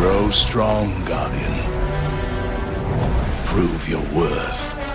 Grow strong, Guardian. Prove your worth.